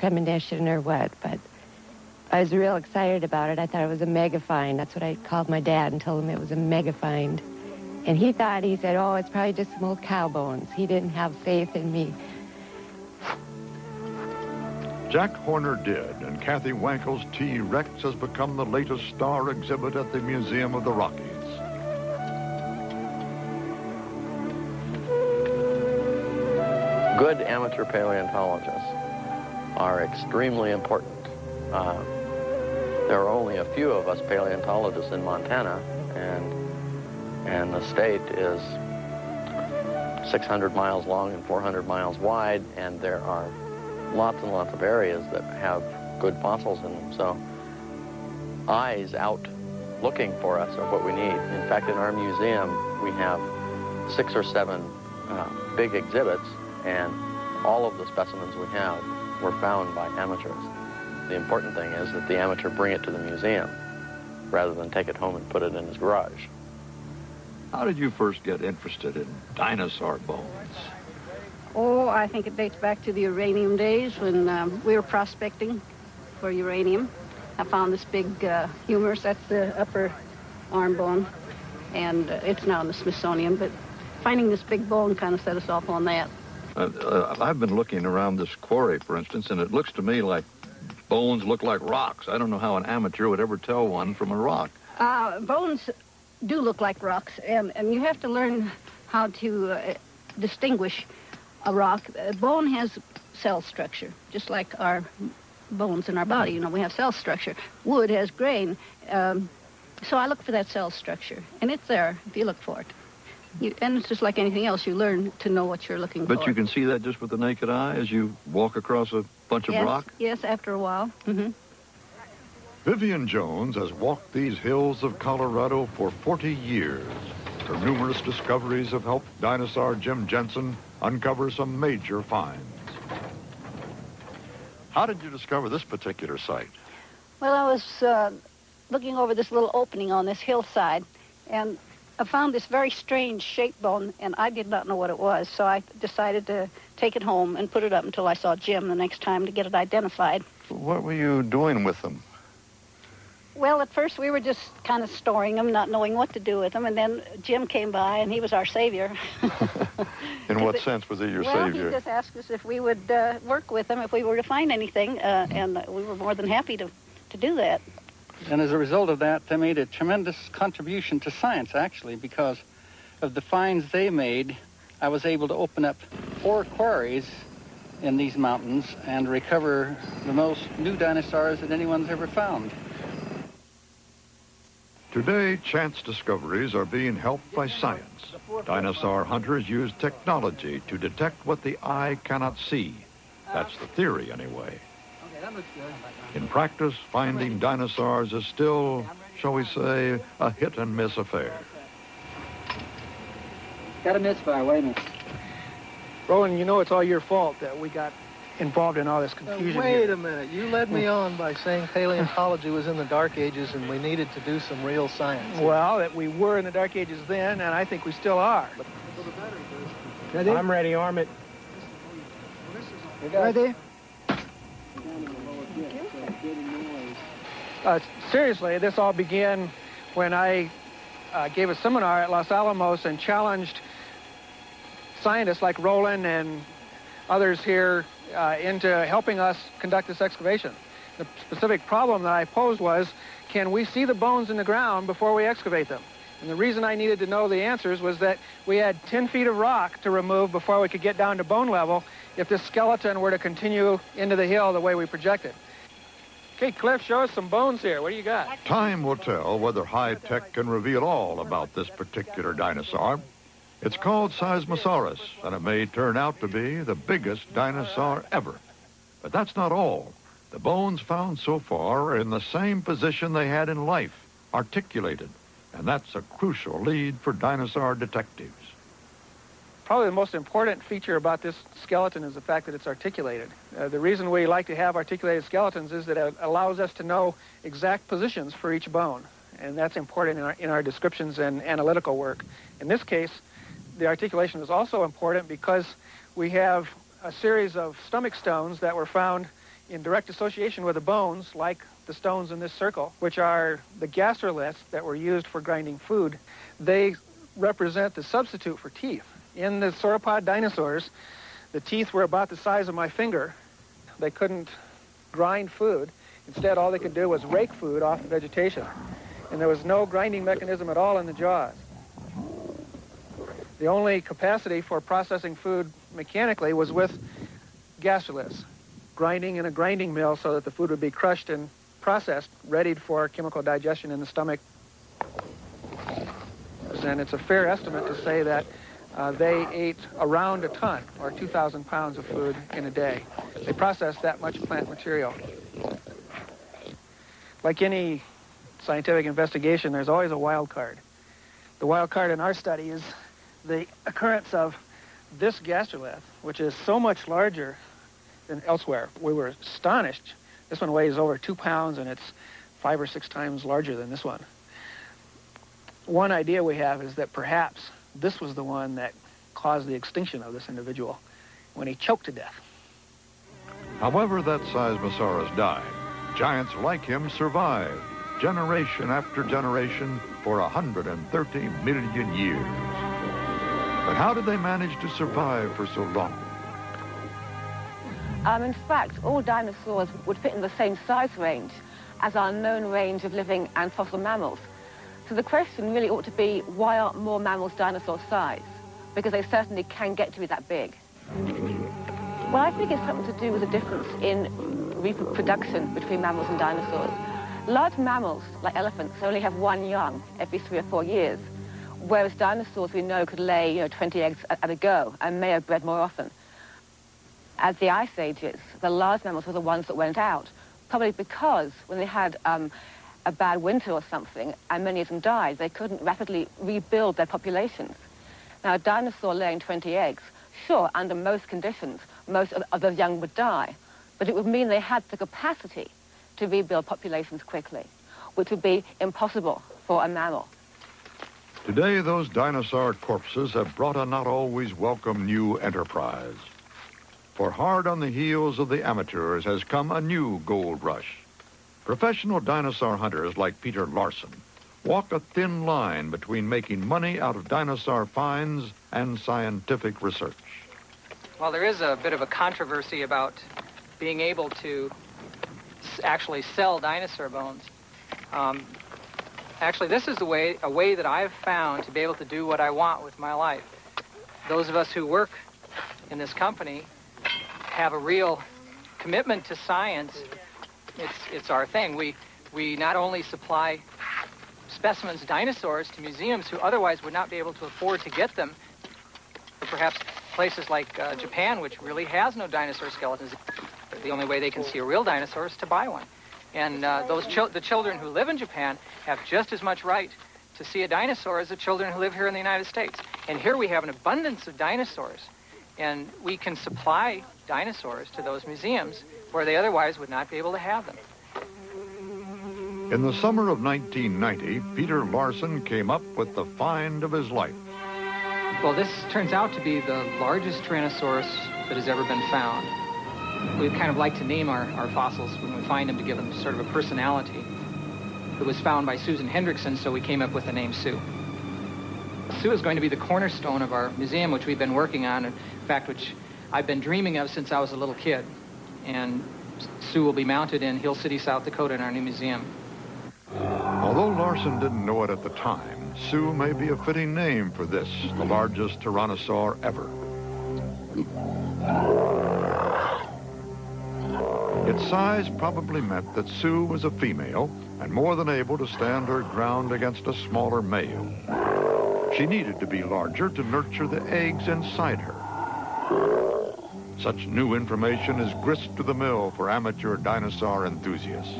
premonition or what, but I was real excited about it. I thought it was a mega find. That's what I called my dad and told him it was a mega find. And he thought, he said, oh, it's probably just some old cow bones. He didn't have faith in me. Jack Horner did, and Kathy Wankel's T-Rex has become the latest star exhibit at the Museum of the Rockies. Good amateur paleontologists are extremely important. Uh, there are only a few of us paleontologists in Montana, and and the state is 600 miles long and 400 miles wide, and there are lots and lots of areas that have good fossils in them. So eyes out looking for us are what we need. In fact, in our museum, we have six or seven uh, big exhibits, and all of the specimens we have were found by amateurs. The important thing is that the amateur bring it to the museum rather than take it home and put it in his garage. How did you first get interested in dinosaur bones? Oh, I think it dates back to the uranium days when um, we were prospecting for uranium. I found this big uh, humerus, that's the upper arm bone, and uh, it's now in the Smithsonian, but finding this big bone kind of set us off on that. Uh, uh, I've been looking around this quarry, for instance, and it looks to me like bones look like rocks. I don't know how an amateur would ever tell one from a rock. Uh, bones do look like rocks, and, and you have to learn how to uh, distinguish a rock. A bone has cell structure, just like our bones in our body. You know, we have cell structure. Wood has grain. Um, so I look for that cell structure, and it's there if you look for it. You, and it's just like anything else. You learn to know what you're looking but for. But you can see that just with the naked eye as you walk across a bunch yes, of rock? Yes, after a while. Mm-hmm. Vivian Jones has walked these hills of Colorado for 40 years. Her numerous discoveries have helped dinosaur Jim Jensen uncover some major finds. How did you discover this particular site? Well, I was uh, looking over this little opening on this hillside, and I found this very strange shape bone, and I did not know what it was, so I decided to take it home and put it up until I saw Jim the next time to get it identified. What were you doing with them? Well, at first we were just kind of storing them, not knowing what to do with them, and then Jim came by, and he was our savior. In what it, sense was he your well, savior? Well, he just asked us if we would uh, work with him if we were to find anything, uh, and we were more than happy to, to do that. And as a result of that, they made a tremendous contribution to science, actually, because of the finds they made. I was able to open up four quarries in these mountains and recover the most new dinosaurs that anyone's ever found. Today, chance discoveries are being helped by science. Dinosaur hunters use technology to detect what the eye cannot see. That's the theory, anyway. In practice, finding dinosaurs is still, shall we say, a hit and miss affair. Got a misfire, wait a minute. Roland, you know it's all your fault that we got involved in all this confusion. Uh, wait here. a minute. You led me on by saying paleontology was in the Dark Ages and we needed to do some real science. Well, that we were in the Dark Ages then, and I think we still are. Ready? I'm ready, arm it. Ready? Uh, seriously, this all began when I uh, gave a seminar at Los Alamos and challenged scientists like Roland and others here uh, into helping us conduct this excavation. The specific problem that I posed was, can we see the bones in the ground before we excavate them? And the reason I needed to know the answers was that we had 10 feet of rock to remove before we could get down to bone level if this skeleton were to continue into the hill the way we projected. Okay, Cliff, show us some bones here. What do you got? Time will tell whether high tech can reveal all about this particular dinosaur. It's called Seismosaurus, and it may turn out to be the biggest dinosaur ever. But that's not all. The bones found so far are in the same position they had in life, articulated. And that's a crucial lead for dinosaur detectives. Probably the most important feature about this skeleton is the fact that it's articulated. Uh, the reason we like to have articulated skeletons is that it allows us to know exact positions for each bone. And that's important in our, in our descriptions and analytical work. In this case, the articulation is also important because we have a series of stomach stones that were found in direct association with the bones, like the stones in this circle, which are the gastroliths that were used for grinding food. They represent the substitute for teeth. In the sauropod dinosaurs, the teeth were about the size of my finger. They couldn't grind food. Instead, all they could do was rake food off the vegetation. And there was no grinding mechanism at all in the jaws. The only capacity for processing food mechanically was with gastroliths, grinding in a grinding mill so that the food would be crushed and processed, readied for chemical digestion in the stomach. And it's a fair estimate to say that uh, they ate around a ton, or 2,000 pounds of food in a day. They processed that much plant material. Like any scientific investigation, there's always a wild card. The wild card in our study is the occurrence of this gastrolith, which is so much larger than elsewhere. We were astonished. This one weighs over two pounds, and it's five or six times larger than this one. One idea we have is that perhaps this was the one that caused the extinction of this individual when he choked to death. However that Seismosaurus died, giants like him survived generation after generation for 130 million years. But how did they manage to survive for so long? Um, in fact, all dinosaurs would fit in the same size range as our known range of living and fossil mammals. So the question really ought to be, why aren't more mammals dinosaur size? Because they certainly can get to be that big. Well, I think it's something to do with the difference in reproduction between mammals and dinosaurs. Large mammals, like elephants, only have one young every three or four years, whereas dinosaurs, we know, could lay you know, 20 eggs at, a go and may have bred more often. As the ice ages, the large mammals were the ones that went out, probably because when they had um, a bad winter or something, and many of them died, they couldn't rapidly rebuild their populations. Now, a dinosaur laying 20 eggs, sure, under most conditions, most of the young would die, but it would mean they had the capacity to rebuild populations quickly, which would be impossible for a mammal. Today, those dinosaur corpses have brought a not always welcome new enterprise. For hard on the heels of the amateurs has come a new gold rush. Professional dinosaur hunters like Peter Larson walk a thin line between making money out of dinosaur finds and scientific research. Well, there is a bit of a controversy about being able to actually sell dinosaur bones. Um, actually, this is the way, a way that I've found to be able to do what I want with my life. Those of us who work in this company have a real commitment to science it's, it's our thing. We, we not only supply specimens, dinosaurs, to museums who otherwise would not be able to afford to get them, or perhaps places like uh, Japan, which really has no dinosaur skeletons. The only way they can see a real dinosaur is to buy one. And uh, those the children who live in Japan have just as much right to see a dinosaur as the children who live here in the United States. And here we have an abundance of dinosaurs, and we can supply dinosaurs to those museums where they otherwise would not be able to have them. In the summer of 1990, Peter Larson came up with the find of his life. Well, this turns out to be the largest Tyrannosaurus that has ever been found. We kind of like to name our, our fossils when we find them to give them sort of a personality. It was found by Susan Hendrickson, so we came up with the name Sue. Sue is going to be the cornerstone of our museum, which we've been working on, in fact, which I've been dreaming of since I was a little kid and Sue will be mounted in Hill City, South Dakota in our new museum. Uh, although Larson didn't know it at the time, Sue may be a fitting name for this, the largest tyrannosaur ever. Its size probably meant that Sue was a female and more than able to stand her ground against a smaller male. She needed to be larger to nurture the eggs inside her. Such new information is grist to the mill for amateur dinosaur enthusiasts.